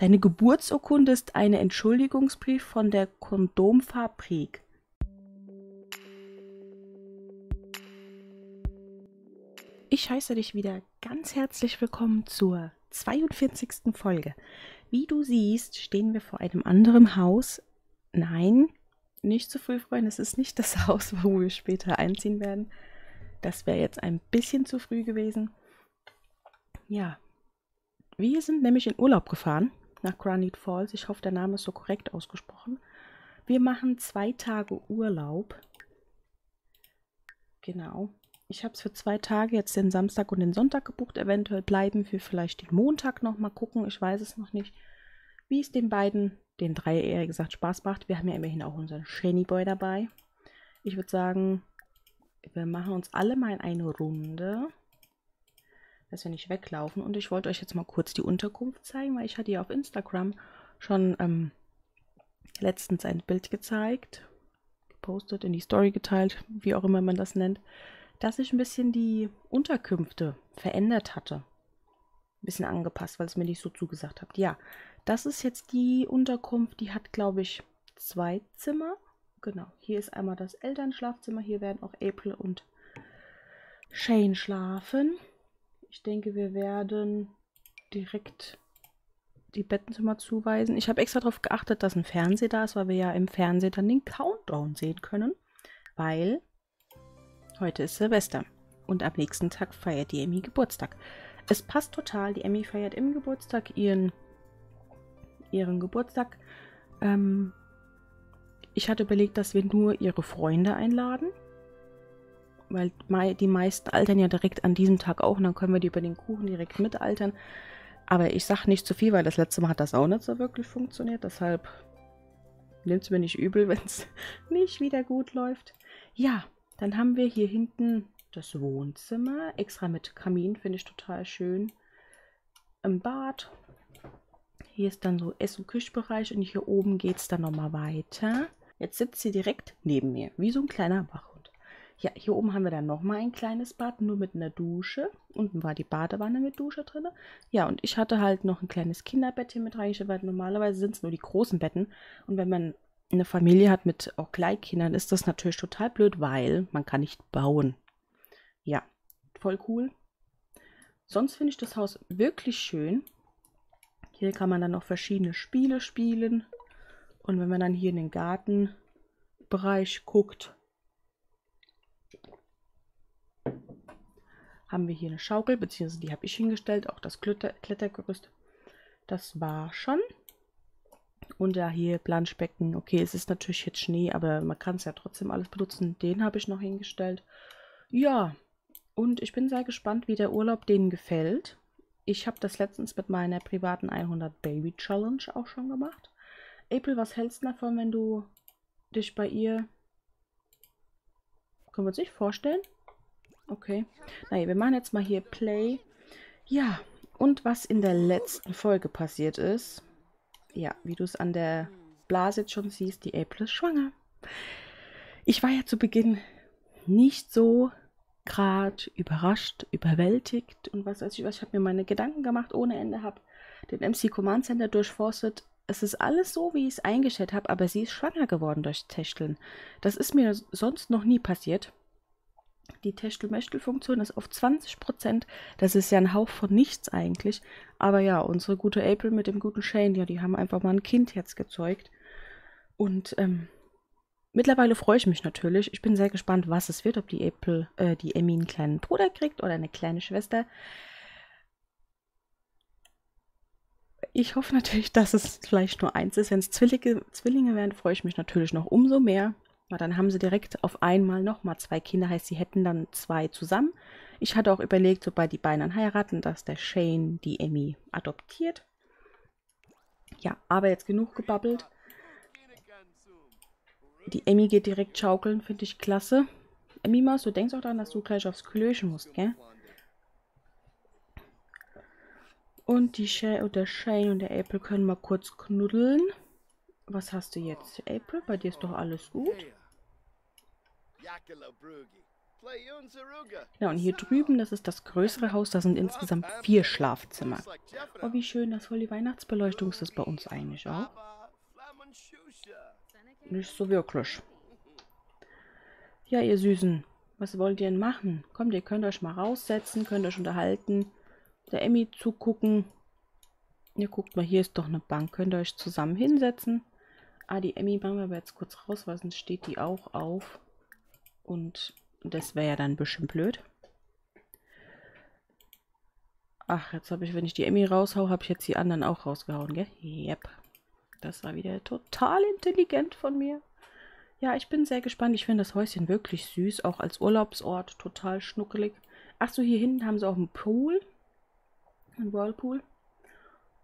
Deine Geburtsurkunde ist eine Entschuldigungsbrief von der Kondomfabrik. Ich heiße dich wieder ganz herzlich willkommen zur 42. Folge. Wie du siehst, stehen wir vor einem anderen Haus. Nein, nicht zu früh freuen, es ist nicht das Haus, wo wir später einziehen werden. Das wäre jetzt ein bisschen zu früh gewesen. Ja, wir sind nämlich in Urlaub gefahren nach Granite Falls. Ich hoffe, der Name ist so korrekt ausgesprochen. Wir machen zwei Tage Urlaub. Genau. Ich habe es für zwei Tage, jetzt den Samstag und den Sonntag gebucht. Eventuell bleiben wir vielleicht den Montag noch mal gucken. Ich weiß es noch nicht. Wie es den beiden, den drei eher gesagt, Spaß macht. Wir haben ja immerhin auch unseren Shiny Boy dabei. Ich würde sagen, wir machen uns alle mal in eine Runde. Dass wir nicht weglaufen. Und ich wollte euch jetzt mal kurz die Unterkunft zeigen, weil ich hatte ja auf Instagram schon ähm, letztens ein Bild gezeigt. Gepostet, in die Story geteilt, wie auch immer man das nennt dass ich ein bisschen die Unterkünfte verändert hatte. Ein bisschen angepasst, weil es mir nicht so zugesagt hat. Ja, das ist jetzt die Unterkunft, die hat, glaube ich, zwei Zimmer. Genau, hier ist einmal das Elternschlafzimmer. Hier werden auch April und Shane schlafen. Ich denke, wir werden direkt die Bettenzimmer zuweisen. Ich habe extra darauf geachtet, dass ein Fernseher da ist, weil wir ja im Fernsehen dann den Countdown sehen können. Weil Heute ist Silvester und am nächsten Tag feiert die Emmy Geburtstag. Es passt total, die Emmy feiert im Geburtstag ihren, ihren Geburtstag. Ähm, ich hatte überlegt, dass wir nur ihre Freunde einladen, weil die meisten altern ja direkt an diesem Tag auch und dann können wir die über den Kuchen direkt mitaltern. Aber ich sage nicht zu viel, weil das letzte Mal hat das auch nicht so wirklich funktioniert. Deshalb nimmt es mir nicht übel, wenn es nicht wieder gut läuft. Ja, dann haben wir hier hinten das Wohnzimmer, extra mit Kamin, finde ich total schön. Im Bad. Hier ist dann so Ess- und Küchbereich und hier oben geht es dann nochmal weiter. Jetzt sitzt sie direkt neben mir, wie so ein kleiner Wachhund. Ja, hier oben haben wir dann nochmal ein kleines Bad, nur mit einer Dusche. Unten war die Badewanne mit Dusche drin. Ja, und ich hatte halt noch ein kleines Kinderbett hier mit reingestellt, normalerweise sind es nur die großen Betten. Und wenn man eine Familie hat mit auch Kleinkindern, ist das natürlich total blöd, weil man kann nicht bauen. Ja, voll cool. Sonst finde ich das Haus wirklich schön. Hier kann man dann noch verschiedene Spiele spielen. Und wenn man dann hier in den Gartenbereich guckt, haben wir hier eine Schaukel, beziehungsweise die habe ich hingestellt, auch das Kletter Klettergerüst. Das war schon. Und ja, hier Planschbecken. Okay, es ist natürlich jetzt Schnee, aber man kann es ja trotzdem alles benutzen. Den habe ich noch hingestellt. Ja, und ich bin sehr gespannt, wie der Urlaub denen gefällt. Ich habe das letztens mit meiner privaten 100 Baby Challenge auch schon gemacht. April, was hältst du davon, wenn du dich bei ihr... Können wir uns nicht vorstellen? Okay. Naja, wir machen jetzt mal hier Play. Ja, und was in der letzten Folge passiert ist, ja, wie du es an der Blase jetzt schon siehst, die April ist schwanger. Ich war ja zu Beginn nicht so gerade überrascht, überwältigt und was weiß ich was. Ich habe mir meine Gedanken gemacht ohne Ende, habe den MC Command Center durchforstet. Es ist alles so, wie ich es eingestellt habe, aber sie ist schwanger geworden durch Techteln. Das ist mir sonst noch nie passiert. Die Techtel-Mechtel-Funktion ist auf 20%. Das ist ja ein Hauch von nichts eigentlich. Aber ja, unsere gute April mit dem guten Shane, ja, die haben einfach mal ein Kind jetzt gezeugt. Und ähm, mittlerweile freue ich mich natürlich. Ich bin sehr gespannt, was es wird, ob die April, äh, die Emmy einen kleinen Bruder kriegt oder eine kleine Schwester. Ich hoffe natürlich, dass es vielleicht nur eins ist. Wenn es Zwillinge, Zwillinge werden, freue ich mich natürlich noch umso mehr. Aber dann haben sie direkt auf einmal nochmal zwei Kinder, heißt, sie hätten dann zwei zusammen. Ich hatte auch überlegt, sobald die beiden dann heiraten, dass der Shane die Emmy adoptiert. Ja, aber jetzt genug gebabbelt. Die Emmy geht direkt schaukeln, finde ich klasse. Emmy Maus, du denkst auch daran, dass du gleich aufs Klöchen musst, gell? Und die Shay und der Shane und der April können mal kurz knuddeln. Was hast du jetzt, April? Bei dir ist doch alles gut. Genau, und hier drüben, das ist das größere Haus, da sind insgesamt vier Schlafzimmer. Oh, wie schön, das voll die Weihnachtsbeleuchtung ist das bei uns eigentlich auch. Nicht so wirklich. Ja, ihr Süßen, was wollt ihr denn machen? Kommt, ihr könnt euch mal raussetzen, könnt euch unterhalten, der Emmy zugucken. Ihr guckt mal, hier ist doch eine Bank, könnt ihr euch zusammen hinsetzen. Ah, die Emmy machen wir aber jetzt kurz raus, weil sonst steht die auch auf. Und das wäre ja dann ein bisschen blöd. Ach, jetzt habe ich, wenn ich die Emmy raushau, habe ich jetzt die anderen auch rausgehauen, gell? Yep. Das war wieder total intelligent von mir. Ja, ich bin sehr gespannt. Ich finde das Häuschen wirklich süß. Auch als Urlaubsort total schnuckelig. Ach so, hier hinten haben sie auch einen Pool. Einen Whirlpool.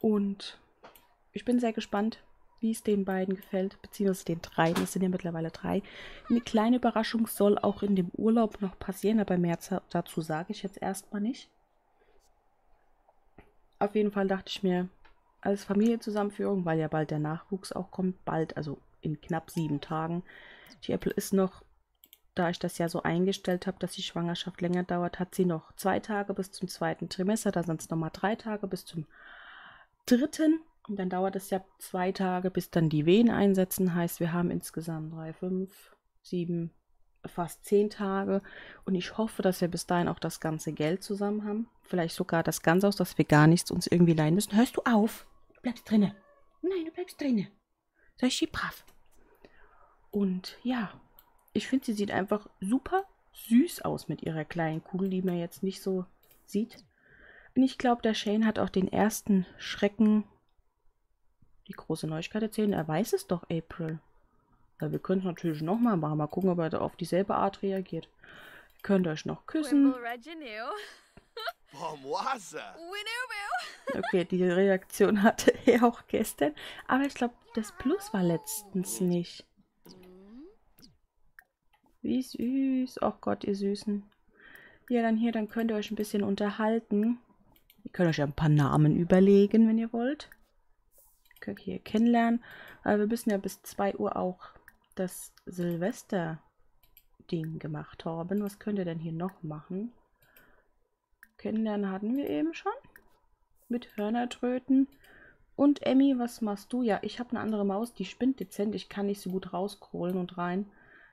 Und ich bin sehr gespannt, wie es den beiden gefällt. Beziehungsweise den drei. Es sind ja mittlerweile drei. Eine kleine Überraschung soll auch in dem Urlaub noch passieren. Aber mehr dazu sage ich jetzt erstmal nicht. Auf jeden Fall dachte ich mir, als Familienzusammenführung, weil ja bald der Nachwuchs auch kommt, bald, also in knapp sieben Tagen. Die Apple ist noch, da ich das ja so eingestellt habe, dass die Schwangerschaft länger dauert, hat sie noch zwei Tage bis zum zweiten Trimester, da sind es nochmal drei Tage bis zum dritten. Und dann dauert es ja zwei Tage, bis dann die Wehen einsetzen. Heißt, wir haben insgesamt drei, fünf, sieben, fast zehn Tage. Und ich hoffe, dass wir bis dahin auch das ganze Geld zusammen haben. Vielleicht sogar das Ganze aus, dass wir gar nichts uns irgendwie leihen müssen. Hörst du auf? Du bleibst drinne. Nein, du bleibst drinne. Sei ich brav. Und ja, ich finde, sie sieht einfach super süß aus mit ihrer kleinen Kugel, die man jetzt nicht so sieht. Und ich glaube, der Shane hat auch den ersten Schrecken, die große Neuigkeit erzählen. Er weiß es doch, April. Ja, wir können es natürlich nochmal machen. Mal gucken, ob er auf dieselbe Art reagiert. Ihr könnt euch noch küssen. Okay, die Reaktion hatte er auch gestern. Aber ich glaube, das Plus war letztens nicht. Wie süß. Oh Gott, ihr Süßen. Ja, dann hier, dann könnt ihr euch ein bisschen unterhalten. Ihr könnt euch ein paar Namen überlegen, wenn ihr wollt. Hier kennenlernen. Aber wir müssen ja bis 2 Uhr auch das Silvester-Ding gemacht haben. Was könnt ihr denn hier noch machen? Kennenlernen hatten wir eben schon. Mit Hörnertröten. Und Emmy, was machst du? Ja, ich habe eine andere Maus, die spinnt dezent. Ich kann nicht so gut rausscrollen und rein.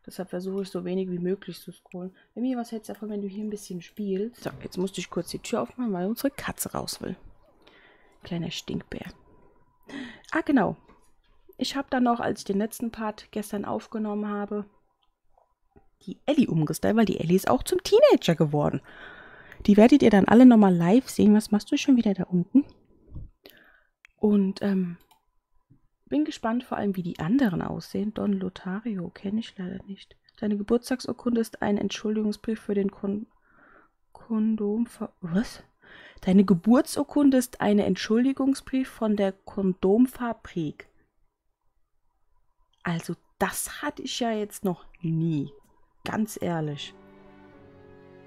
Deshalb versuche ich so wenig wie möglich zu scrollen. Emmy, was hältst du davon, wenn du hier ein bisschen spielst? So, jetzt musste ich kurz die Tür aufmachen, weil unsere Katze raus will. Kleiner Stinkbär. Ah, genau. Ich habe dann noch, als ich den letzten Part gestern aufgenommen habe, die Ellie umgestylt, weil die Ellie ist auch zum Teenager geworden. Die werdet ihr dann alle nochmal live sehen. Was machst du schon wieder da unten? Und ähm, bin gespannt vor allem, wie die anderen aussehen. Don Lothario kenne ich leider nicht. Deine Geburtstagsurkunde ist ein Entschuldigungsbrief für den Kon Kondom... Was? Deine Geburtsurkunde ist ein Entschuldigungsbrief von der Kondomfabrik. Also das hatte ich ja jetzt noch nie. Ganz ehrlich.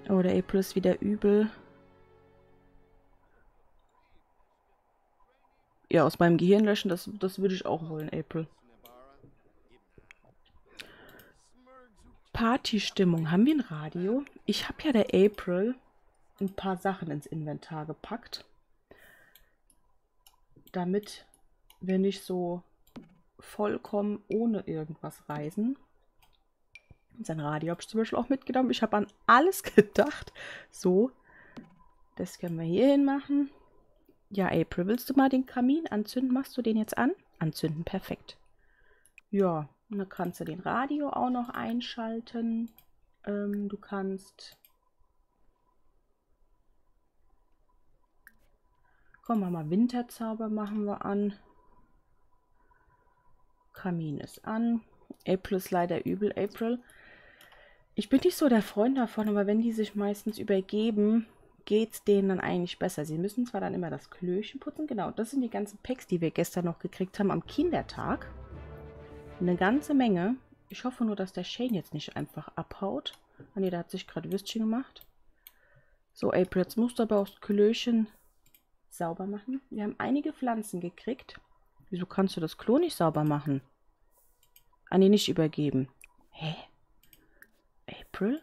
Oder April ist wieder übel. Ja, aus meinem Gehirn löschen, das, das würde ich auch wollen, April. Partystimmung. Haben wir ein Radio? Ich habe ja der April ein paar Sachen ins Inventar gepackt. Damit wir nicht so vollkommen ohne irgendwas reisen. Sein Radio habe ich zum Beispiel auch mitgenommen. Ich habe an alles gedacht. So, das können wir hier hin machen. Ja, April, willst du mal den Kamin anzünden? Machst du den jetzt an? Anzünden, perfekt. Ja, und dann kannst du den Radio auch noch einschalten. Ähm, du kannst... Komm, mal, Winterzauber machen wir an. Kamin ist an. April ist leider übel. April. Ich bin nicht so der Freund davon, aber wenn die sich meistens übergeben, geht es denen dann eigentlich besser. Sie müssen zwar dann immer das Klöchen putzen, genau, das sind die ganzen Packs, die wir gestern noch gekriegt haben am Kindertag. Eine ganze Menge. Ich hoffe nur, dass der Shane jetzt nicht einfach abhaut. Ah ne, der hat sich gerade Würstchen gemacht. So, April, jetzt musst du aber das Klöchen sauber machen. Wir haben einige Pflanzen gekriegt. Wieso kannst du das Klo nicht sauber machen? Ah ne, nicht übergeben. Hä? April?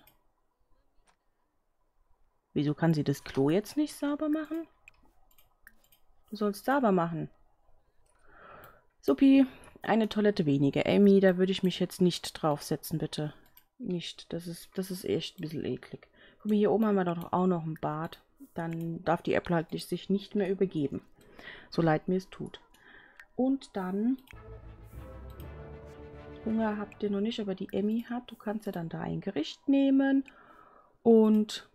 Wieso kann sie das Klo jetzt nicht sauber machen? Du sollst sauber machen. Supi, eine Toilette weniger. Amy, da würde ich mich jetzt nicht draufsetzen, bitte. Nicht. Das ist, das ist echt ein bisschen eklig. Guck mal, hier oben haben wir doch auch noch ein Bad. Dann darf die Apple halt sich nicht mehr übergeben. So leid mir es tut. Und dann... Hunger habt ihr noch nicht, aber die Emmy hat. Du kannst ja dann da ein Gericht nehmen. Und...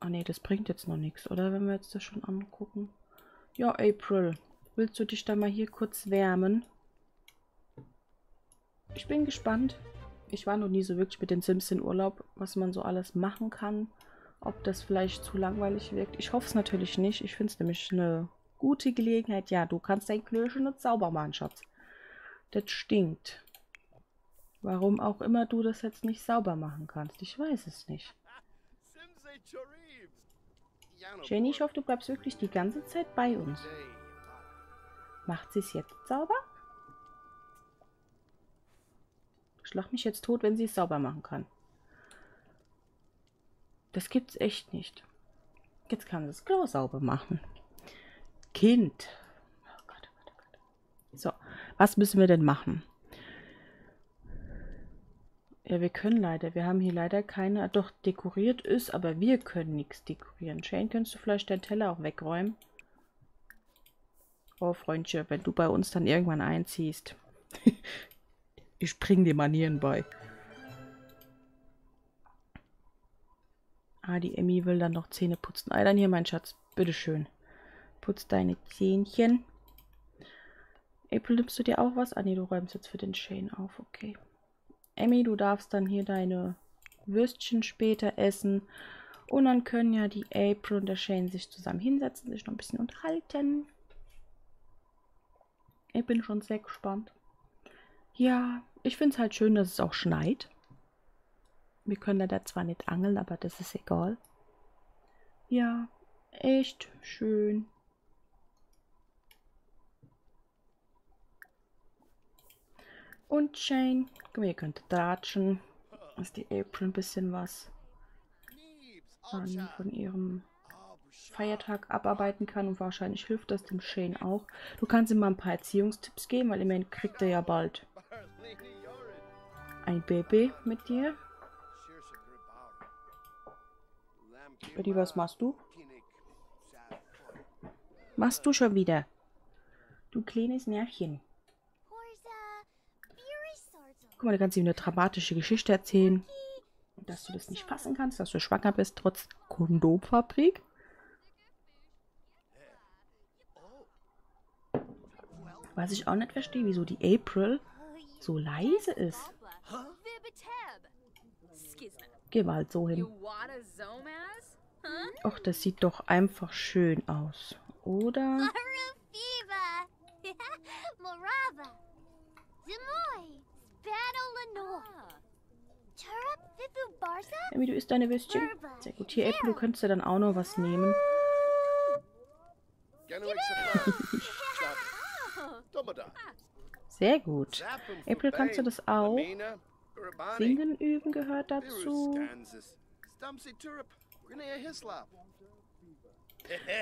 Ah ne, das bringt jetzt noch nichts, oder? Wenn wir jetzt das schon angucken. Ja, April. Willst du dich da mal hier kurz wärmen? Ich bin gespannt. Ich war noch nie so wirklich mit den Sims in Urlaub, was man so alles machen kann. Ob das vielleicht zu langweilig wirkt. Ich hoffe es natürlich nicht. Ich finde es nämlich eine gute Gelegenheit. Ja, du kannst dein Klöschen nicht sauber machen, Schatz. Das stinkt. Warum auch immer du das jetzt nicht sauber machen kannst. Ich weiß es nicht. Jenny, ich hoffe, du bleibst wirklich die ganze Zeit bei uns. Macht sie es jetzt sauber? Schlag mich jetzt tot, wenn sie es sauber machen kann. Das gibt's echt nicht. Jetzt kann das Klo sauber machen. Kind. Oh Gott, oh Gott, oh Gott. So, was müssen wir denn machen? Ja, wir können leider. Wir haben hier leider keine. Doch, dekoriert ist, aber wir können nichts dekorieren. Shane, könntest du vielleicht deinen Teller auch wegräumen? Oh, Freundchen, wenn du bei uns dann irgendwann einziehst. ich bring dir Manieren bei. Ah, die Emmy will dann noch Zähne putzen. Ah, dann hier, mein Schatz. Bitteschön. Putz deine Zähnchen. April, nimmst du dir auch was? Ah, nee, du räumst jetzt für den Shane auf. Okay. Emmy, du darfst dann hier deine Würstchen später essen. Und dann können ja die April und der Shane sich zusammen hinsetzen, sich noch ein bisschen unterhalten. Ich bin schon sehr gespannt. Ja, ich finde es halt schön, dass es auch schneit. Wir können da zwar nicht angeln, aber das ist egal. Ja, echt schön. Und Shane, ihr könnt tratschen, dass die April ein bisschen was von ihrem Feiertag abarbeiten kann und wahrscheinlich hilft das dem Shane auch. Du kannst ihm mal ein paar Erziehungstipps geben, weil immerhin kriegt er ja bald ein Baby mit dir. Betty, was machst du? Machst du schon wieder? Du kleines Närchen. Guck mal, da kannst du ihm eine dramatische Geschichte erzählen. Dass du das nicht fassen kannst, dass du schwanger bist, trotz Kondomfabrik. Was ich auch nicht verstehe, wieso die April so leise ist. Geh mal so hin. Och, das sieht doch einfach schön aus, oder? Emi, du isst deine Würstchen? Sehr gut. Hier, Apple, du könntest ja dann auch noch was nehmen. Sehr gut. April, kannst du das auch? Singen üben gehört dazu.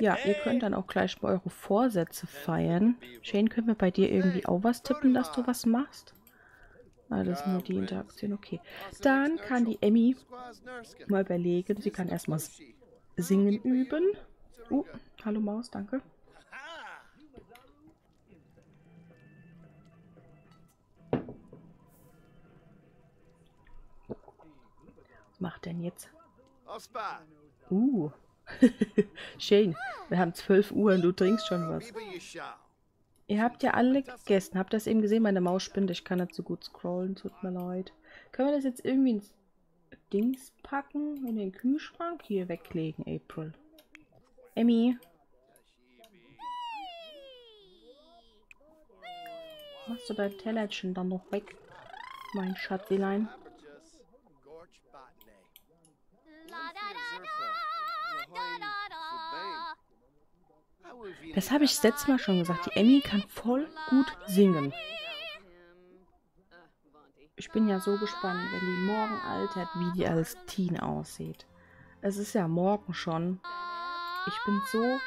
Ja, ihr könnt dann auch gleich mal eure Vorsätze feiern. Shane, können wir bei dir irgendwie auch was tippen, dass du was machst? Ah, das ist nur die Interaktion, okay. Dann kann die Emmy mal überlegen. Sie kann erstmal singen üben. Uh, hallo Maus, danke. Was macht denn jetzt? Uh. Shane, wir haben 12 Uhr und du trinkst schon was. Ihr habt ja alle gegessen. Habt ihr das eben gesehen? Meine Maus spinnt. Ich kann nicht so gut scrollen. Tut mir leid. Können wir das jetzt irgendwie ins Dings packen? In den Kühlschrank? Hier weglegen, April. Emmy. Machst du dein Tellerchen dann noch weg? Mein Schatzilein. Das habe ich das letzte Mal schon gesagt. Die Emmy kann voll gut singen. Ich bin ja so gespannt, wenn die morgen altert, wie die als Teen aussieht. Es ist ja morgen schon. Ich bin so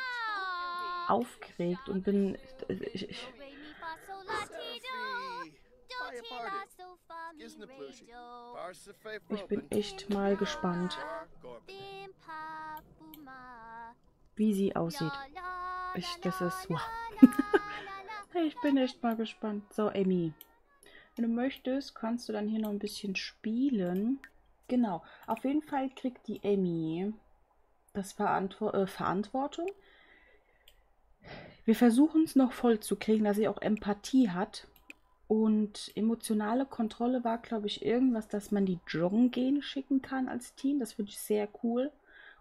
aufgeregt und bin. Ich, ich, ich bin echt mal gespannt, wie sie aussieht. Ich, das ist. Wow. ich bin echt mal gespannt. So, Amy. Wenn du möchtest, kannst du dann hier noch ein bisschen spielen. Genau. Auf jeden Fall kriegt die Emmy das Verantwo äh, Verantwortung. Wir versuchen es noch voll zu kriegen, dass sie auch Empathie hat. Und emotionale Kontrolle war, glaube ich, irgendwas, dass man die joggen gehen schicken kann als Team. Das finde ich sehr cool.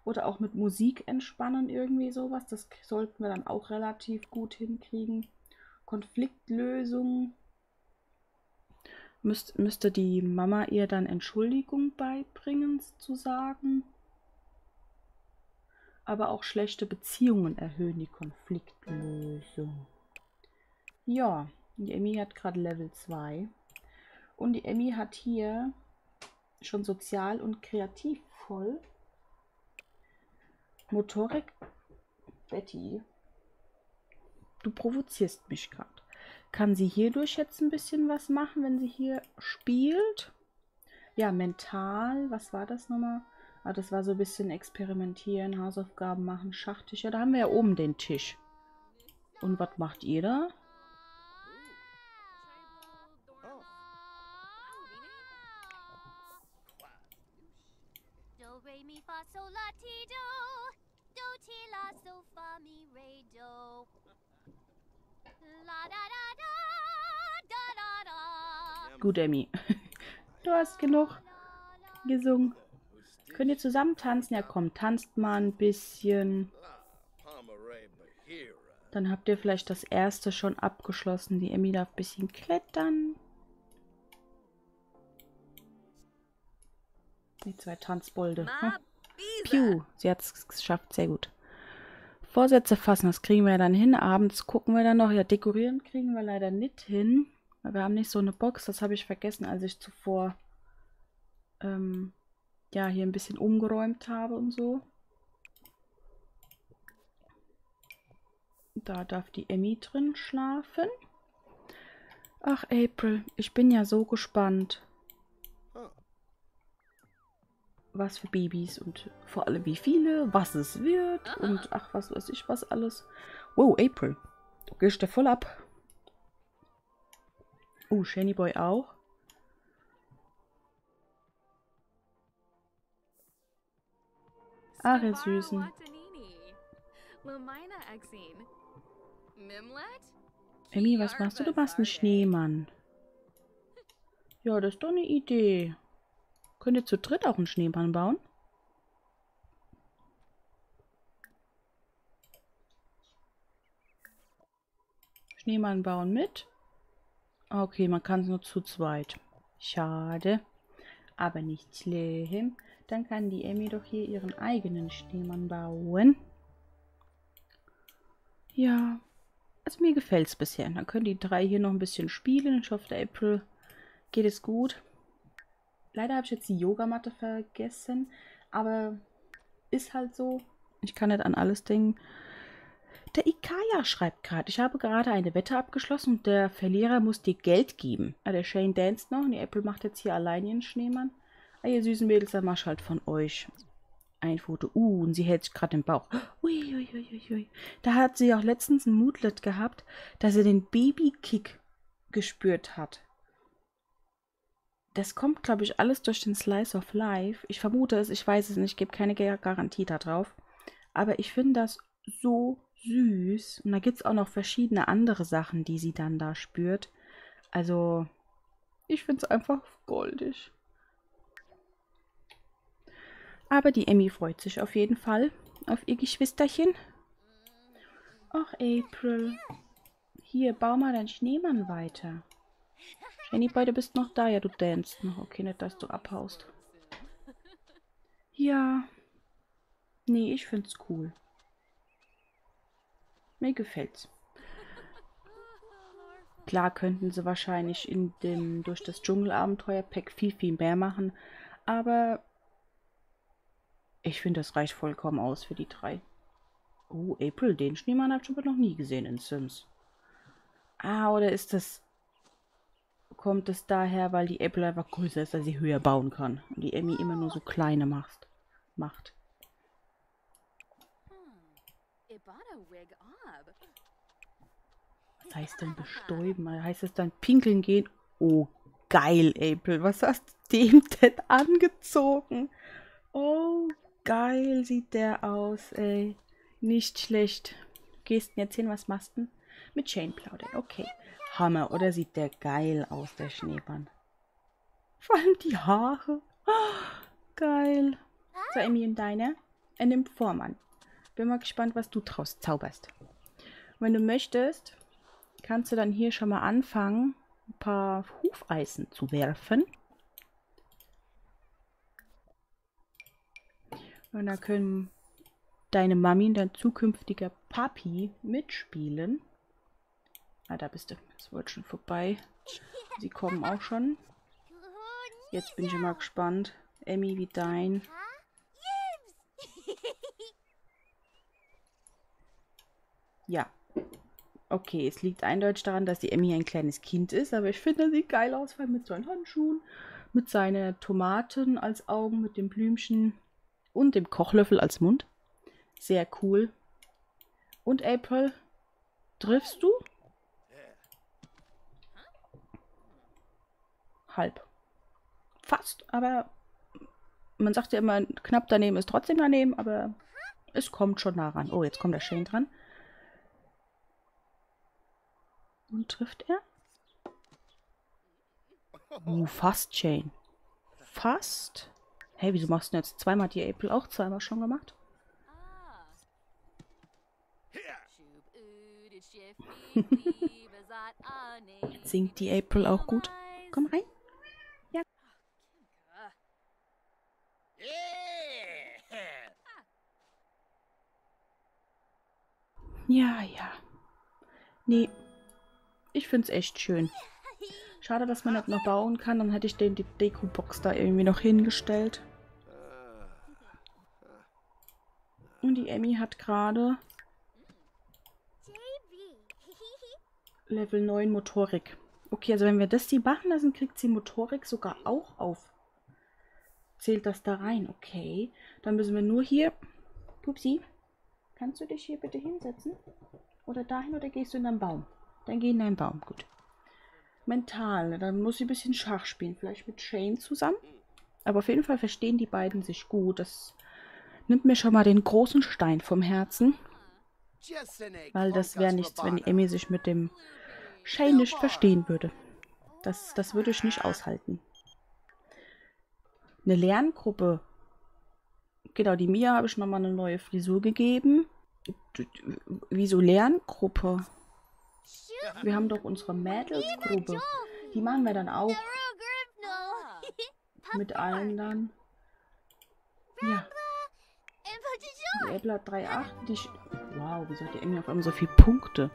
Oder auch mit Musik entspannen, irgendwie sowas. Das sollten wir dann auch relativ gut hinkriegen. Konfliktlösung Müsst, müsste die Mama ihr dann Entschuldigung beibringen, zu sagen. Aber auch schlechte Beziehungen erhöhen die Konfliktlösung. Ja, die Emmy hat gerade Level 2. Und die Emmy hat hier schon sozial und kreativ voll. Motorik. Betty. Du provozierst mich gerade. Kann sie hierdurch jetzt ein bisschen was machen, wenn sie hier spielt? Ja, mental. Was war das nochmal? Ah, das war so ein bisschen experimentieren, Hausaufgaben machen, Schachtisch. Ja, da haben wir ja oben den Tisch. Und was macht ihr da? Gut, Emmy. Du hast genug gesungen. Könnt ihr zusammen tanzen? Ja, komm, tanzt mal ein bisschen. Dann habt ihr vielleicht das erste schon abgeschlossen. Die Emmy darf ein bisschen klettern. Die zwei Tanzbolde. Hm. Piu, sie hat es geschafft. Sehr gut. Vorsätze fassen, das kriegen wir ja dann hin. Abends gucken wir dann noch. Ja, dekorieren kriegen wir leider nicht hin. Weil wir haben nicht so eine Box. Das habe ich vergessen, als ich zuvor ähm, ja hier ein bisschen umgeräumt habe und so. Da darf die Emmy drin schlafen. Ach, April, ich bin ja so gespannt. Was für Babys und vor allem wie viele, was es wird und ach, was weiß ich, was alles. Wow, April, du gehst ja voll ab. Oh, Shani Boy auch. Ach, ihr Süßen. Emmy, was machst du? Du machst einen Schneemann. Ja, das ist doch eine Idee. Könnt ihr zu dritt auch einen Schneemann bauen? Schneemann bauen mit. Okay, man kann es nur zu zweit. Schade. Aber nicht schlimm. Dann kann die Emmy doch hier ihren eigenen Schneemann bauen. Ja, also mir gefällt es bisher. Dann können die drei hier noch ein bisschen spielen. Ich hoffe, der April geht es gut. Leider habe ich jetzt die Yogamatte vergessen. Aber ist halt so. Ich kann nicht an alles denken. Der Ikaya schreibt gerade, ich habe gerade eine Wette abgeschlossen und der Verlierer muss dir Geld geben. Ah, der Shane danst noch und die Apple macht jetzt hier allein ihren Schneemann. Ah, ihr süßen Mädels, dann mach halt von euch ein Foto. Uh, und sie hält sich gerade im Bauch. Ui, ui, ui, ui. Da hat sie auch letztens ein Moodlet gehabt, dass sie den Babykick gespürt hat. Das kommt, glaube ich, alles durch den Slice of Life. Ich vermute es, ich weiß es nicht, ich gebe keine Garantie darauf. Aber ich finde das so süß. Und da gibt es auch noch verschiedene andere Sachen, die sie dann da spürt. Also, ich finde es einfach goldig. Aber die Emmy freut sich auf jeden Fall auf ihr Geschwisterchen. Ach, April. Hier, bau mal deinen Schneemann weiter. Jenny, beide bist noch da. Ja, du danst noch. Okay, nicht, dass du abhaust. Ja. Nee, ich find's cool. Mir gefällt's. Klar könnten sie wahrscheinlich in dem durch das Dschungelabenteuer-Pack viel, viel mehr machen. Aber Ich finde, das reicht vollkommen aus für die drei. Oh, April, den Schneemann habe ich aber noch nie gesehen in Sims. Ah, oder ist das... Kommt es daher, weil die April einfach größer ist, dass sie höher bauen kann. Und die Emmy immer nur so kleine macht. macht. Was heißt denn bestäuben? Heißt es dann pinkeln gehen? Oh, geil, April. Was hast du dem denn angezogen? Oh, geil sieht der aus, ey. Nicht schlecht. Gehst jetzt hin, was machst du? Mit Shane plaudern. Okay. Hammer, oder sieht der geil aus, der Schneemann? Vor allem die Haare. Geil. So, Emmy und deine? Er nimmt Vormann. Bin mal gespannt, was du draus zauberst. Wenn du möchtest, kannst du dann hier schon mal anfangen, ein paar Hufeisen zu werfen. Und dann können deine Mami und dein zukünftiger Papi mitspielen. Ah, da bist du. Das wird schon vorbei. Sie kommen auch schon. Jetzt bin ich mal gespannt. Emmy, wie dein. Ja. Okay, es liegt eindeutig daran, dass die Emmy ein kleines Kind ist, aber ich finde, er sieht geil aus, weil mit seinen Handschuhen, mit seinen Tomaten als Augen, mit dem Blümchen und dem Kochlöffel als Mund. Sehr cool. Und April, triffst du? Halb. Fast, aber man sagt ja immer, knapp daneben ist trotzdem daneben, aber es kommt schon nah ran. Oh, jetzt kommt der Shane dran. Und trifft er? Uh, fast Shane. Fast? Hey, wieso machst du jetzt zweimal die April auch zweimal schon gemacht? Jetzt singt die April auch gut. Komm rein. Ja, ja. Nee, ich find's echt schön. Schade, dass man nicht noch bauen kann. Dann hätte ich den die Deko-Box da irgendwie noch hingestellt. Und die Emmy hat gerade Level 9 Motorik. Okay, also wenn wir das die machen lassen, kriegt sie Motorik sogar auch auf. Zählt das da rein? Okay. Dann müssen wir nur hier... Pupsi, kannst du dich hier bitte hinsetzen? Oder dahin oder gehst du in deinen Baum? Dann geh in deinen Baum. Gut. Mental. Dann muss sie ein bisschen Schach spielen. Vielleicht mit Shane zusammen. Aber auf jeden Fall verstehen die beiden sich gut. Das nimmt mir schon mal den großen Stein vom Herzen. Weil das wäre nichts, wenn Emmy sich mit dem Shane nicht verstehen würde. Das, das würde ich nicht aushalten. Eine Lerngruppe. Genau, die Mia habe ich nochmal eine neue Frisur gegeben. Wieso Lerngruppe? Wir haben doch unsere Mädelsgruppe. Die machen wir dann auch. Mit allen dann. Ja. Die hat 3,8. Die wow, wieso hat die Emmy auf einmal so viele Punkte?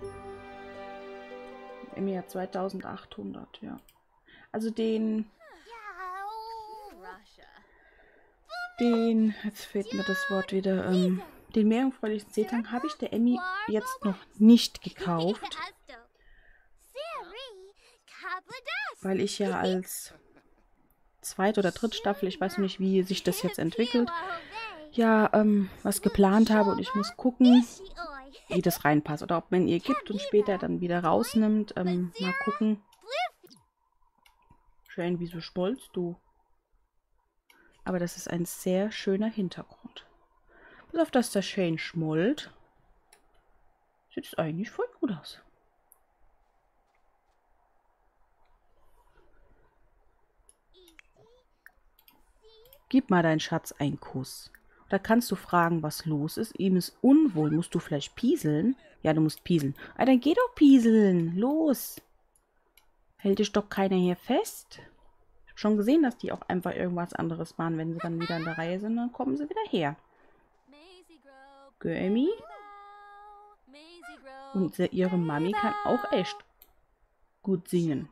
Emmy hat 2800, ja. Also den... Den, jetzt fehlt mir das Wort wieder, ähm, den meerjungfräulichen Seetang habe ich der Emmy jetzt noch nicht gekauft. Weil ich ja als Zweit- oder Drittstaffel, ich weiß nicht, wie sich das jetzt entwickelt, ja, ähm, was geplant habe und ich muss gucken, wie das reinpasst. Oder ob man ihr gibt und später dann wieder rausnimmt. Ähm, mal gucken. Schön, wieso schmollst du? Aber das ist ein sehr schöner Hintergrund. Bis auf dass der Shane schmollt, sieht es eigentlich voll gut aus. Gib mal deinen Schatz einen Kuss. Da kannst du fragen, was los ist. Ihm ist unwohl. Musst du vielleicht pieseln? Ja, du musst pieseln. Ah, dann geh doch pieseln. Los. Hält dich doch keiner hier fest. Schon gesehen, dass die auch einfach irgendwas anderes machen. Wenn sie dann wieder in der Reihe sind, dann kommen sie wieder her. Gömi. Und ihre Mami kann auch echt gut singen,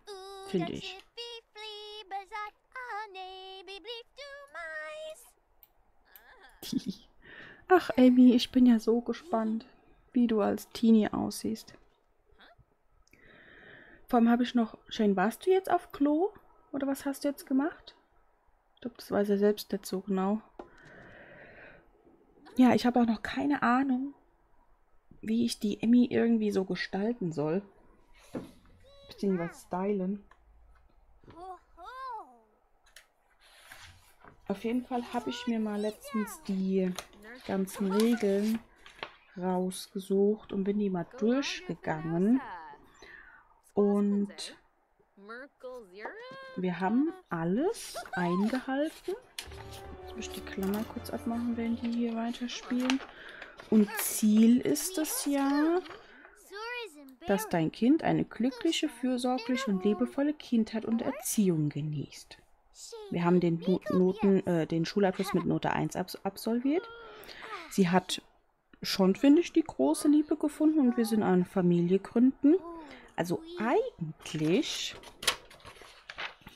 finde ich. Ach, Amy, ich bin ja so gespannt, wie du als Teenie aussiehst. Vor allem habe ich noch... Shane, warst du jetzt auf Klo? Oder was hast du jetzt gemacht? Ich glaube, das weiß er selbst nicht so genau. Ja, ich habe auch noch keine Ahnung, wie ich die Emmy irgendwie so gestalten soll. Bisschen was stylen. Auf jeden Fall habe ich mir mal letztens die ganzen Regeln rausgesucht und bin die mal durchgegangen. Und wir haben alles eingehalten. Jetzt muss ich die Klammer kurz abmachen, wenn die hier weiterspielen. Und Ziel ist es ja, dass dein Kind eine glückliche, fürsorgliche und liebevolle Kindheit und Erziehung genießt. Wir haben den, Noten, äh, den Schulabschluss mit Note 1 absolviert. Sie hat schon, finde ich, die große Liebe gefunden und wir sind eine Familie gründen. Also eigentlich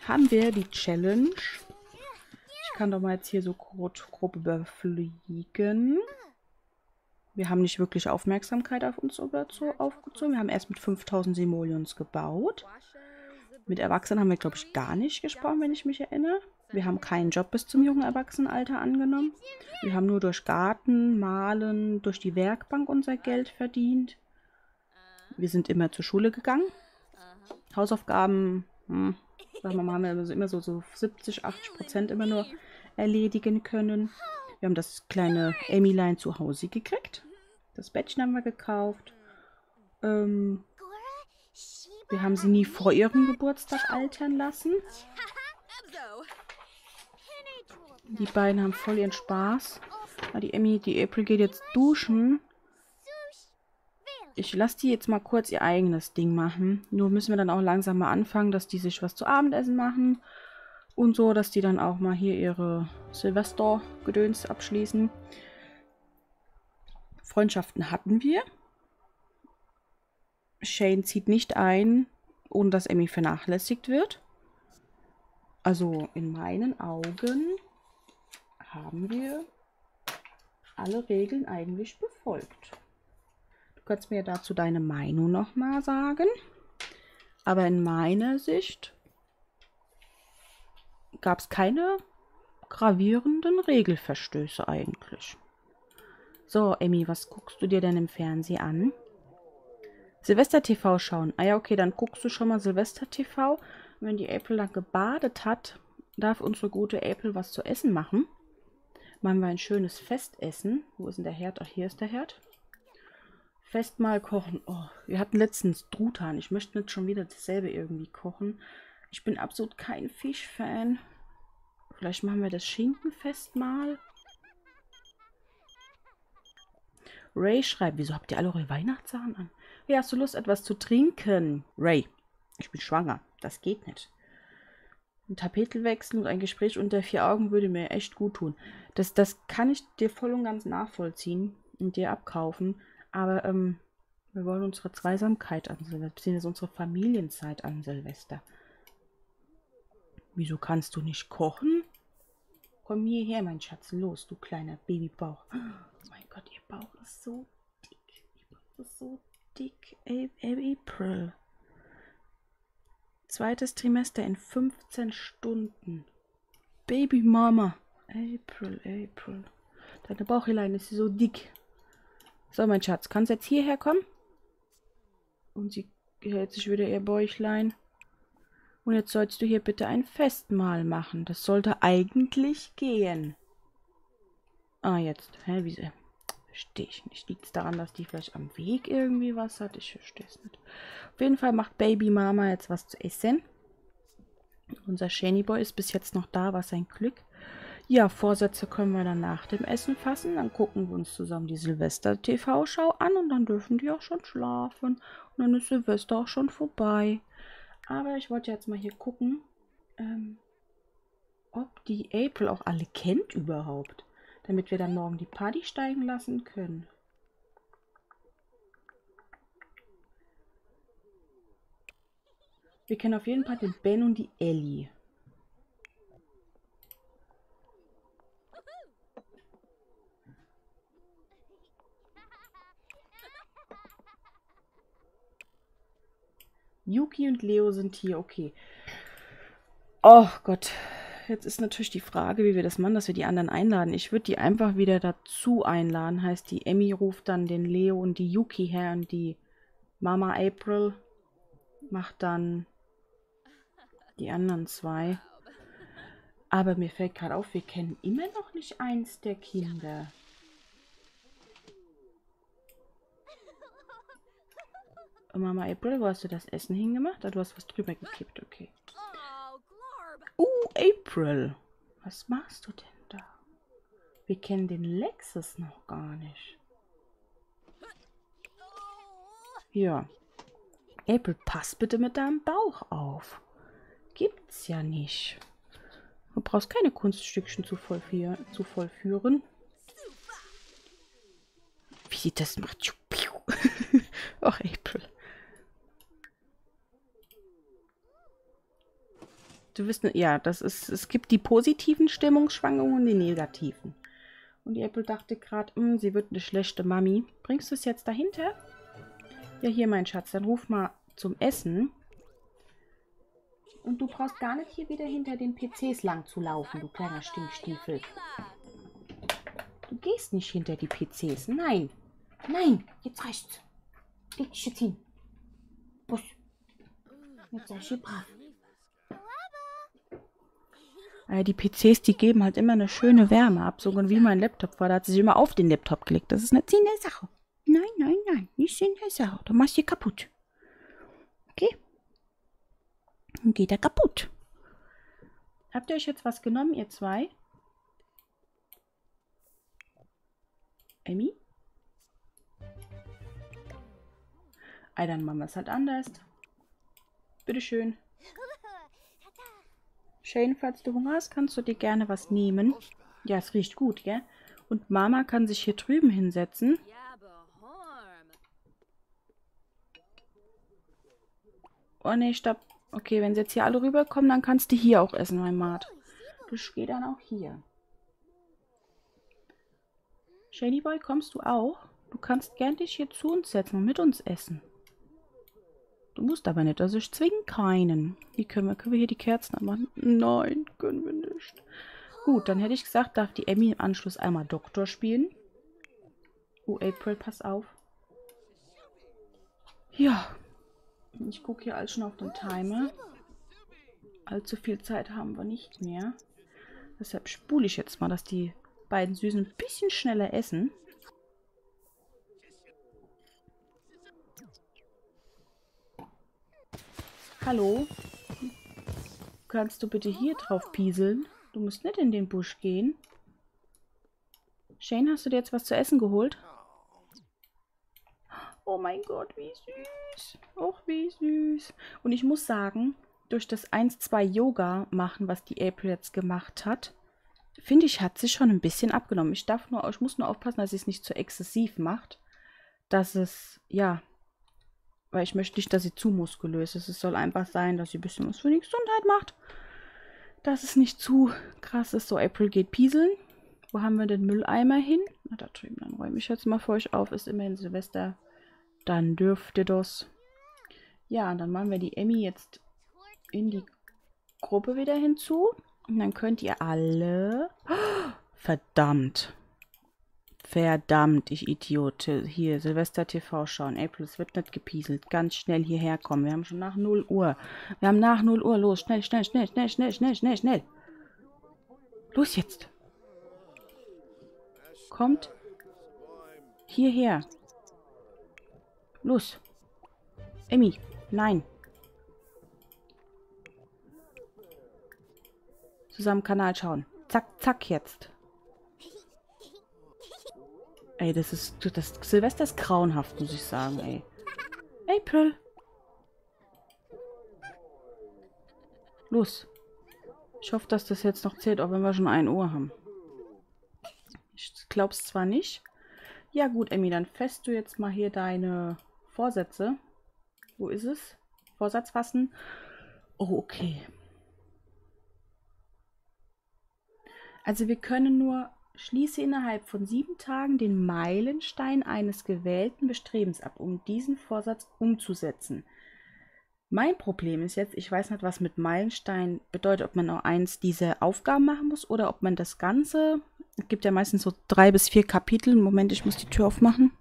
haben wir die Challenge. Ich kann doch mal jetzt hier so grob, grob überfliegen. Wir haben nicht wirklich Aufmerksamkeit auf uns aufgezogen. Wir haben erst mit 5000 Simoleons gebaut. Mit Erwachsenen haben wir, glaube ich, gar nicht gesprochen, wenn ich mich erinnere. Wir haben keinen Job bis zum jungen Erwachsenenalter angenommen. Wir haben nur durch Garten, Malen, durch die Werkbank unser Geld verdient. Wir sind immer zur Schule gegangen. Hausaufgaben, hm, wir mal, haben wir immer so, so 70, 80 Prozent immer nur erledigen können. Wir haben das kleine Emilein zu Hause gekriegt. Das Bettchen haben wir gekauft. Ähm, wir haben sie nie vor ihrem Geburtstag altern lassen. Die beiden haben voll ihren Spaß. Ah, die Emmy, die April geht jetzt duschen. Ich lasse die jetzt mal kurz ihr eigenes Ding machen. Nur müssen wir dann auch langsam mal anfangen, dass die sich was zu Abendessen machen. Und so, dass die dann auch mal hier ihre Silvester-Gedöns abschließen. Freundschaften hatten wir. Shane zieht nicht ein, ohne dass Emmy vernachlässigt wird. Also in meinen Augen haben wir alle Regeln eigentlich befolgt. Kannst mir dazu deine Meinung nochmal sagen. Aber in meiner Sicht gab es keine gravierenden Regelverstöße eigentlich. So, Emmy, was guckst du dir denn im Fernsehen an? Silvester TV schauen. Ah ja, okay, dann guckst du schon mal Silvester TV. Wenn die April dann gebadet hat, darf unsere gute April was zu essen machen. Machen wir ein schönes Festessen. Wo ist denn der Herd? Ach, hier ist der Herd. Festmahl kochen. Oh, wir hatten letztens Truthahn. Ich möchte nicht schon wieder dasselbe irgendwie kochen. Ich bin absolut kein Fischfan. Vielleicht machen wir das Schinkenfestmahl. Ray schreibt, wieso habt ihr alle eure Weihnachtssachen an? Hey, hast du Lust, etwas zu trinken? Ray, ich bin schwanger. Das geht nicht. Ein Tapetelwechsel und ein Gespräch unter vier Augen würde mir echt gut tun. Das, das kann ich dir voll und ganz nachvollziehen und dir abkaufen. Aber ähm, wir wollen unsere Zweisamkeit an Silvester, beziehungsweise unsere Familienzeit an Silvester. Wieso kannst du nicht kochen? Komm hierher, mein Schatz. Los, du kleiner Babybauch. Oh mein Gott, ihr Bauch ist so dick. Ihr Bauch ist so dick. April. Zweites Trimester in 15 Stunden. Babymama. April, April. Deine Bauchleine ist so dick. So, mein Schatz, kannst du jetzt hierher kommen? Und sie hält sich wieder ihr Bäuchlein. Und jetzt sollst du hier bitte ein Festmahl machen. Das sollte eigentlich gehen. Ah, jetzt. Hä, wie sie... Verstehe ich nicht. Liegt es daran, dass die vielleicht am Weg irgendwie was hat? Ich verstehe es nicht. Auf jeden Fall macht Baby Mama jetzt was zu essen. Unser Shany Boy ist bis jetzt noch da, was ein Glück. Ja, Vorsätze können wir dann nach dem Essen fassen. Dann gucken wir uns zusammen die Silvester-TV-Schau an und dann dürfen die auch schon schlafen. Und dann ist Silvester auch schon vorbei. Aber ich wollte jetzt mal hier gucken, ähm, ob die April auch alle kennt überhaupt. Damit wir dann morgen die Party steigen lassen können. Wir kennen auf jeden Fall den Ben und die Ellie. Yuki und Leo sind hier, okay. Oh Gott, jetzt ist natürlich die Frage, wie wir das machen, dass wir die anderen einladen. Ich würde die einfach wieder dazu einladen. Heißt, die Emmy ruft dann den Leo und die Yuki her und die Mama April macht dann die anderen zwei. Aber mir fällt gerade auf, wir kennen immer noch nicht eins der Kinder. Mama April, wo hast du das Essen hingemacht? Ah, du hast was drüber gekippt, okay. Uh, April. Was machst du denn da? Wir kennen den Lexus noch gar nicht. Ja. April, pass bitte mit deinem Bauch auf. Gibt's ja nicht. Du brauchst keine Kunststückchen zu, vollführen. Zu vollführen. Wie sieht das macht? Ach, April. Du wirst, ja, das ist, es gibt die positiven Stimmungsschwankungen und die negativen. Und die Apple dachte gerade, hm, sie wird eine schlechte Mami. Bringst du es jetzt dahinter? Ja, hier, mein Schatz, dann ruf mal zum Essen. Und du brauchst gar nicht hier wieder hinter den PCs lang zu laufen, du kleiner Stinkstiefel. Du gehst nicht hinter die PCs. Nein. Nein, jetzt reicht's. Dich jetzt hin. Bus. Jetzt sei brav. Die PCs, die geben halt immer eine schöne Wärme ab. So wie mein Laptop war, da hat sie sich immer auf den Laptop gelegt. Das ist eine ziemliche Sache. Nein, nein, nein, nicht sinnliche Sache. Du machst sie kaputt. Okay? Dann geht er kaputt. Habt ihr euch jetzt was genommen, ihr zwei? Amy? Ei, dann machen wir es halt anders. Bitteschön. Shane, falls du Hunger hast, kannst du dir gerne was nehmen. Ja, es riecht gut, gell? Und Mama kann sich hier drüben hinsetzen. Oh ne, stopp. Okay, wenn sie jetzt hier alle rüberkommen, dann kannst du hier auch essen, mein Mart. Das geht dann auch hier. Shady Boy, kommst du auch? Du kannst gern dich hier zu uns setzen und mit uns essen. Du musst aber nicht, also ich zwinge keinen. Wie können wir, können wir hier die Kerzen anmachen? Nein, können wir nicht. Gut, dann hätte ich gesagt, darf die Emmy im Anschluss einmal Doktor spielen. Oh, April, pass auf. Ja. Ich gucke hier alles schon auf den Timer. Allzu viel Zeit haben wir nicht mehr. Deshalb spule ich jetzt mal, dass die beiden Süßen ein bisschen schneller essen. Hallo? Kannst du bitte hier drauf pieseln? Du musst nicht in den Busch gehen. Shane, hast du dir jetzt was zu essen geholt? Oh mein Gott, wie süß. Och, wie süß. Und ich muss sagen, durch das 1-2 Yoga machen, was die April jetzt gemacht hat, finde ich, hat sie schon ein bisschen abgenommen. Ich darf nur, ich muss nur aufpassen, dass sie es nicht zu exzessiv macht. Dass es, ja, weil ich möchte nicht, dass sie zu muskulös ist. Es soll einfach sein, dass sie ein bisschen was für die Gesundheit macht. Dass es nicht zu krass ist. So, April geht pieseln. Wo haben wir den Mülleimer hin? Na, da drüben. Dann räume ich jetzt mal für euch auf. Ist immerhin Silvester. Dann dürfte das. Ja, und dann machen wir die Emmy jetzt in die Gruppe wieder hinzu. Und dann könnt ihr alle... verdammt. Verdammt, ich Idiote. Hier, Silvester TV schauen. April, es wird nicht gepieselt. Ganz schnell hierher kommen. Wir haben schon nach 0 Uhr. Wir haben nach 0 Uhr. Los, schnell, schnell, schnell, schnell, schnell, schnell, schnell, schnell. Los jetzt. Kommt hierher. Los. Emmy, nein. Zusammen Kanal schauen. Zack, zack jetzt. Ey, das ist. Das Silvester ist grauenhaft, muss ich sagen, ey. April! Los. Ich hoffe, dass das jetzt noch zählt, auch wenn wir schon 1 Uhr haben. Ich glaub's zwar nicht. Ja gut, Emmy, dann fest du jetzt mal hier deine Vorsätze. Wo ist es? Vorsatz fassen. Oh, okay. Also wir können nur Schließe innerhalb von sieben Tagen den Meilenstein eines gewählten Bestrebens ab, um diesen Vorsatz umzusetzen. Mein Problem ist jetzt, ich weiß nicht, was mit Meilenstein bedeutet, ob man nur eins diese Aufgaben machen muss oder ob man das Ganze, es gibt ja meistens so drei bis vier Kapitel, Moment, ich muss die Tür aufmachen,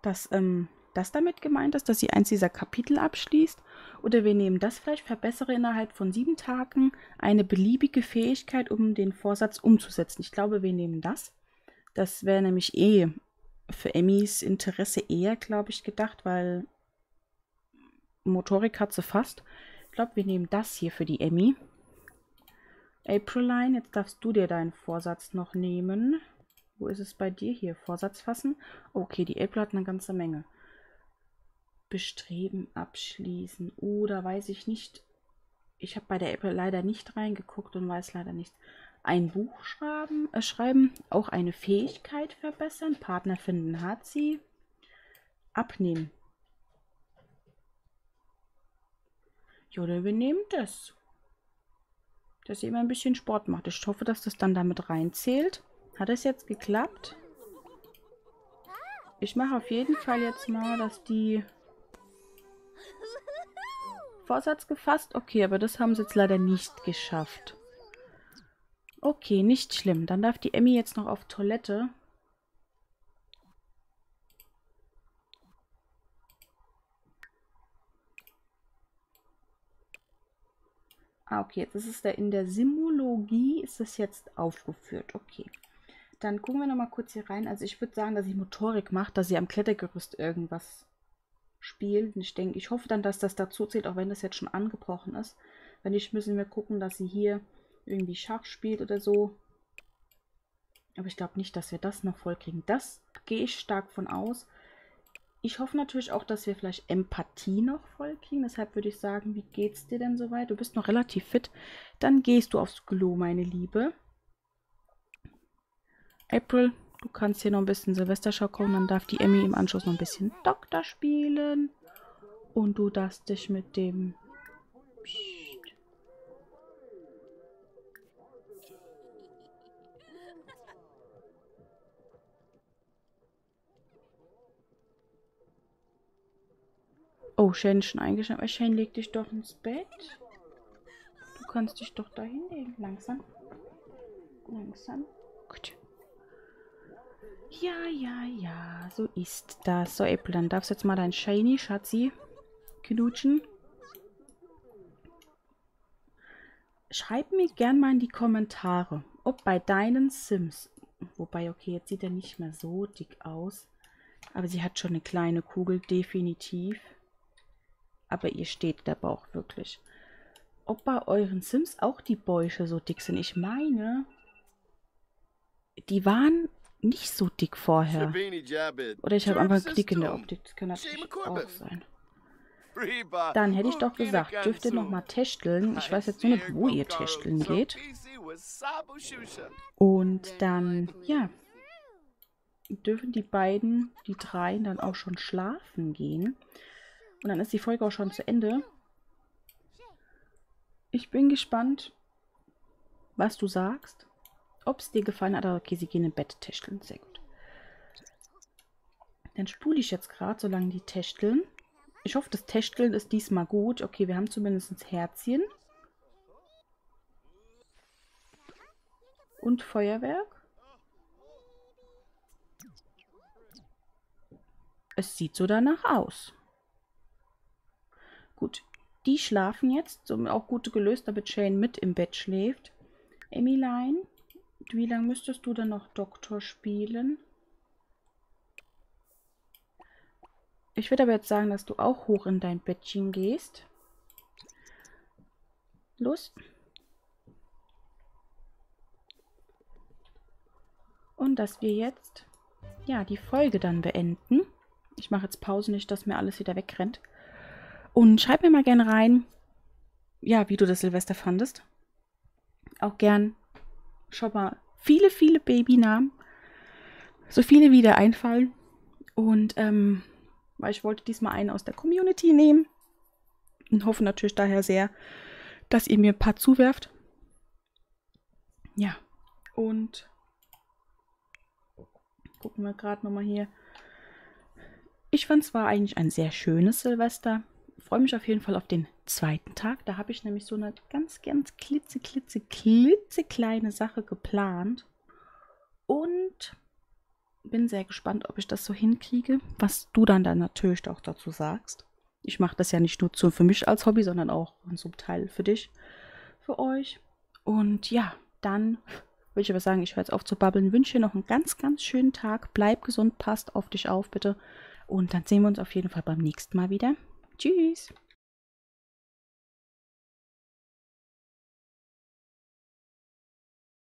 dass ähm, das damit gemeint ist, dass sie eins dieser Kapitel abschließt oder wir nehmen das vielleicht, verbessere innerhalb von sieben Tagen eine beliebige Fähigkeit, um den Vorsatz umzusetzen. Ich glaube, wir nehmen das. Das wäre nämlich eh für Emmys Interesse eher, glaube ich, gedacht, weil Motorik hat sie fast. Ich glaube, wir nehmen das hier für die Emmy. Apriline, jetzt darfst du dir deinen Vorsatz noch nehmen. Wo ist es bei dir hier? Vorsatz fassen? Okay, die April hat eine ganze Menge. Bestreben, abschließen. Oder weiß ich nicht. Ich habe bei der April leider nicht reingeguckt und weiß leider nicht. Ein Buch schreiben, äh, schreiben, auch eine Fähigkeit verbessern. Partner finden hat sie. Abnehmen. Ja, oder wir nehmen das. Dass sie immer ein bisschen Sport macht. Ich hoffe, dass das dann damit reinzählt. Hat es jetzt geklappt? Ich mache auf jeden Fall jetzt mal, dass die Vorsatz gefasst. Okay, aber das haben sie jetzt leider nicht geschafft. Okay, nicht schlimm. Dann darf die Emmy jetzt noch auf Toilette. Ah, okay, jetzt ist es da in der Simologie ist es jetzt aufgeführt. Okay. Dann gucken wir noch mal kurz hier rein. Also ich würde sagen, dass sie Motorik macht, dass sie am Klettergerüst irgendwas spielt. Und ich denke, ich hoffe dann, dass das dazu zählt, auch wenn das jetzt schon angebrochen ist. Wenn nicht, müssen wir gucken, dass sie hier irgendwie Schach spielt oder so. Aber ich glaube nicht, dass wir das noch voll kriegen. Das gehe ich stark von aus. Ich hoffe natürlich auch, dass wir vielleicht Empathie noch voll kriegen. Deshalb würde ich sagen, wie geht's dir denn soweit? Du bist noch relativ fit. Dann gehst du aufs Klo, meine Liebe. April, du kannst hier noch ein bisschen Silvesterschau kommen. Dann darf die Emmy im Anschluss noch ein bisschen Doktor spielen. Und du darfst dich mit dem... Psst. Oh, Shane ist schon eingeschlafen. Aber Shane, leg dich doch ins Bett. Du kannst dich doch da hinlegen. Langsam. Langsam. Gut. Ja, ja, ja. So ist das. So, April, dann darfst du jetzt mal dein Shiny, Schatzi, knutschen. Schreib mir gern mal in die Kommentare, ob bei deinen Sims, wobei, okay, jetzt sieht er nicht mehr so dick aus, aber sie hat schon eine kleine Kugel, definitiv aber ihr steht der Bauch wirklich. Ob bei euren Sims auch die Bäuche so dick sind? Ich meine, die waren nicht so dick vorher. Oder ich habe einfach einen Klick in der Optik. Das kann natürlich auch sein. Dann hätte ich doch gesagt, dürft ihr nochmal testeln. Ich weiß jetzt nur nicht, wo ihr testeln geht. Und dann, ja, dürfen die beiden, die drei, dann auch schon schlafen gehen. Und dann ist die Folge auch schon zu Ende. Ich bin gespannt, was du sagst. Ob es dir gefallen hat. Okay, sie gehen im Bett täscheln. Sehr gut. Dann spule ich jetzt gerade, solange die täscheln. Ich hoffe, das Täscheln ist diesmal gut. Okay, wir haben zumindest Herzchen. Und Feuerwerk. Es sieht so danach aus. Gut, die schlafen jetzt. So auch gut gelöst, damit Shane mit im Bett schläft. Emiline, wie lange müsstest du dann noch Doktor spielen? Ich würde aber jetzt sagen, dass du auch hoch in dein Bettchen gehst. Los. Und dass wir jetzt ja die Folge dann beenden. Ich mache jetzt Pause, nicht, dass mir alles wieder wegrennt. Und schreib mir mal gerne rein, ja, wie du das Silvester fandest. Auch gern schon mal viele, viele Babynamen. So viele wie dir einfallen. Und ähm, weil ich wollte diesmal einen aus der Community nehmen. Und hoffe natürlich daher sehr, dass ihr mir ein paar zuwerft. Ja. Und gucken wir gerade nochmal hier. Ich fand es war eigentlich ein sehr schönes Silvester freue mich auf jeden Fall auf den zweiten Tag. Da habe ich nämlich so eine ganz, ganz klitze, klitze, klitze kleine Sache geplant. Und bin sehr gespannt, ob ich das so hinkriege, was du dann, dann natürlich auch dazu sagst. Ich mache das ja nicht nur für mich als Hobby, sondern auch zum Teil für dich, für euch. Und ja, dann würde ich aber sagen, ich höre jetzt auf zu babbeln. Wünsche dir noch einen ganz, ganz schönen Tag. Bleib gesund, passt auf dich auf, bitte. Und dann sehen wir uns auf jeden Fall beim nächsten Mal wieder. Tschüss.